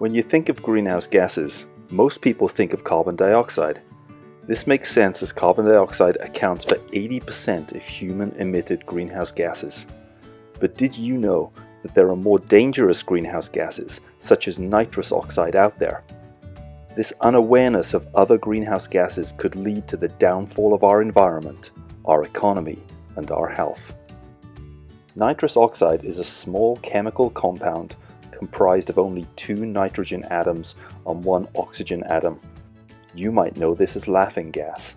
When you think of greenhouse gases, most people think of carbon dioxide. This makes sense as carbon dioxide accounts for 80% of human emitted greenhouse gases. But did you know that there are more dangerous greenhouse gases, such as nitrous oxide, out there? This unawareness of other greenhouse gases could lead to the downfall of our environment, our economy, and our health. Nitrous oxide is a small chemical compound comprised of only two nitrogen atoms on one oxygen atom. You might know this as laughing gas.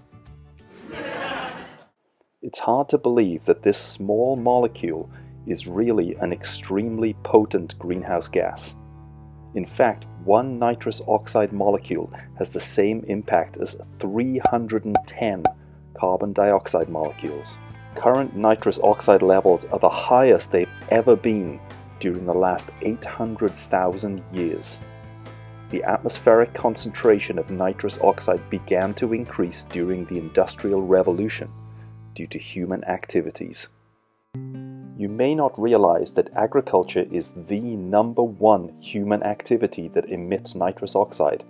it's hard to believe that this small molecule is really an extremely potent greenhouse gas. In fact, one nitrous oxide molecule has the same impact as 310 carbon dioxide molecules. Current nitrous oxide levels are the highest they've ever been during the last 800,000 years. The atmospheric concentration of nitrous oxide began to increase during the Industrial Revolution due to human activities. You may not realize that agriculture is the number one human activity that emits nitrous oxide,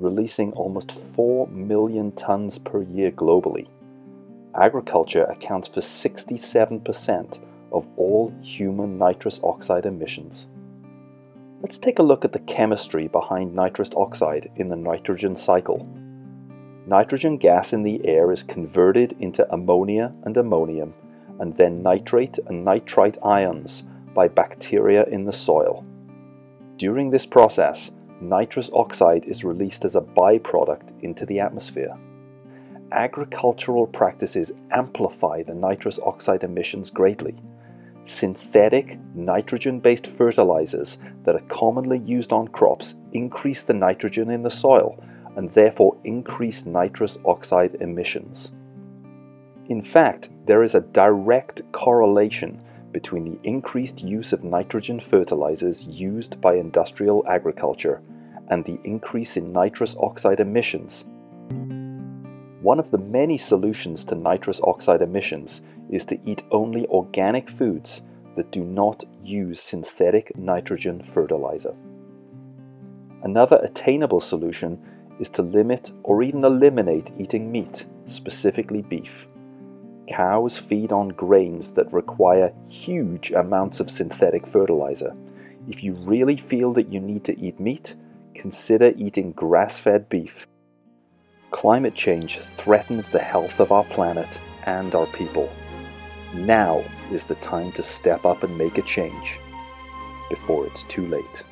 releasing almost 4 million tons per year globally. Agriculture accounts for 67% of all human nitrous oxide emissions. Let's take a look at the chemistry behind nitrous oxide in the nitrogen cycle. Nitrogen gas in the air is converted into ammonia and ammonium and then nitrate and nitrite ions by bacteria in the soil. During this process, nitrous oxide is released as a byproduct into the atmosphere. Agricultural practices amplify the nitrous oxide emissions greatly. Synthetic nitrogen based fertilizers that are commonly used on crops increase the nitrogen in the soil and therefore increase nitrous oxide emissions. In fact, there is a direct correlation between the increased use of nitrogen fertilizers used by industrial agriculture and the increase in nitrous oxide emissions. One of the many solutions to nitrous oxide emissions is to eat only organic foods that do not use synthetic nitrogen fertilizer. Another attainable solution is to limit or even eliminate eating meat, specifically beef. Cows feed on grains that require huge amounts of synthetic fertilizer. If you really feel that you need to eat meat, consider eating grass fed beef. Climate change threatens the health of our planet and our people. Now is the time to step up and make a change before it's too late.